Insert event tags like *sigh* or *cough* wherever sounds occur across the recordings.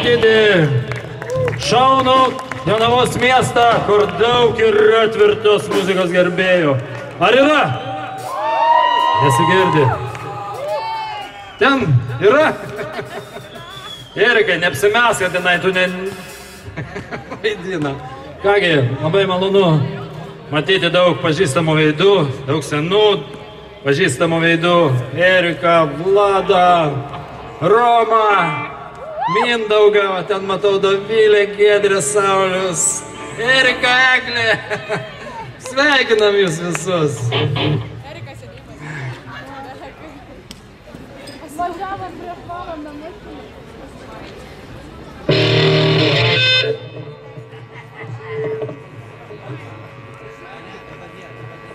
pamatyti šaunų Jonavos miestą, kur daug yra tvirtos muzikos gerbėjų. Ar yra? Nesigirdi. Ten yra? Erikai, neapsimes, kad tenai tu ne... *laughs* vaidina. Kągi, labai malonu matyti daug pažįstamų veidų, daug senų pažįstamų veidų. Erika, Vlada, Roma, Mindaugą, ten matau Dovilę, Gedrė, Saulius, Erika, Eglė. *laughs* Sveikinam jūs visus. Važiavom prieš valandą.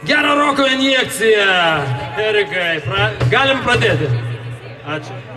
Gerą roko injekciją. Erikai, pra... galim pradėti. Ačiū.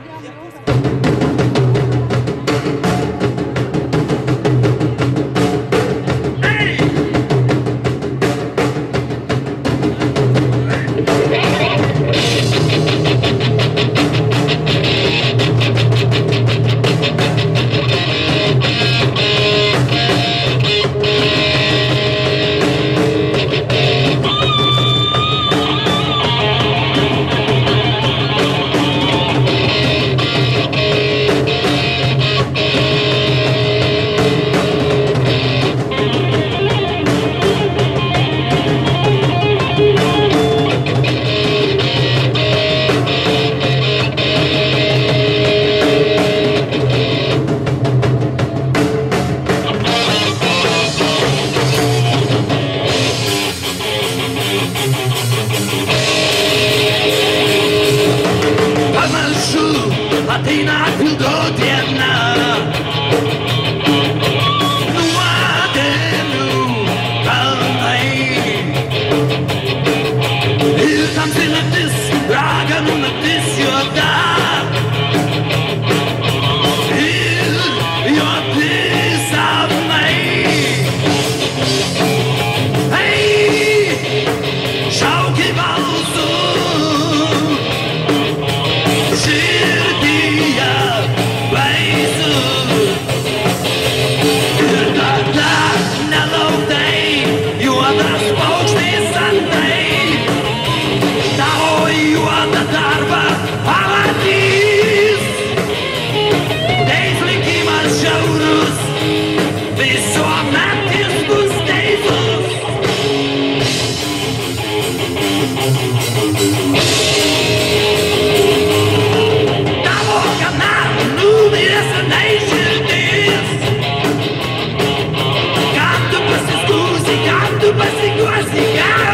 Martina Anfeld und ihr música.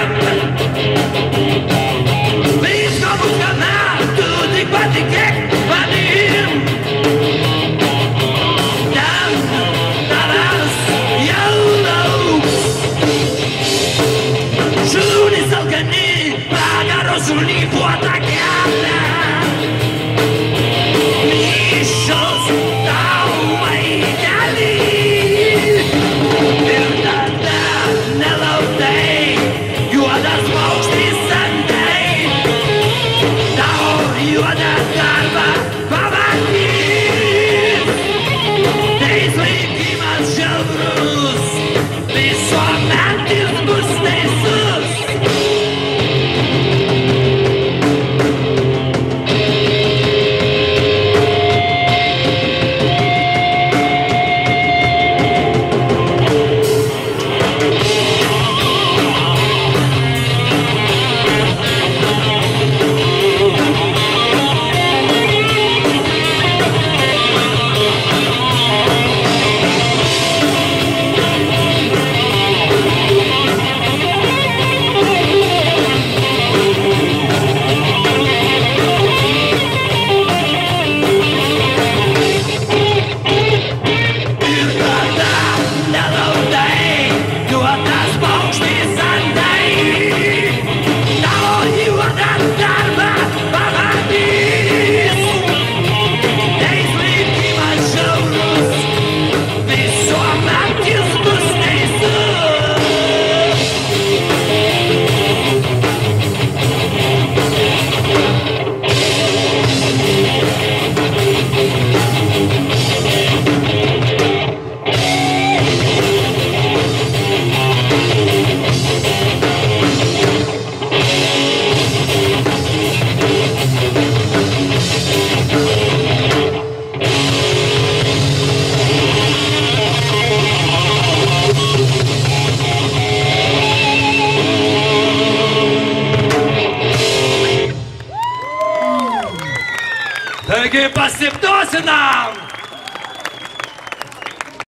Taigi pasiptosinam.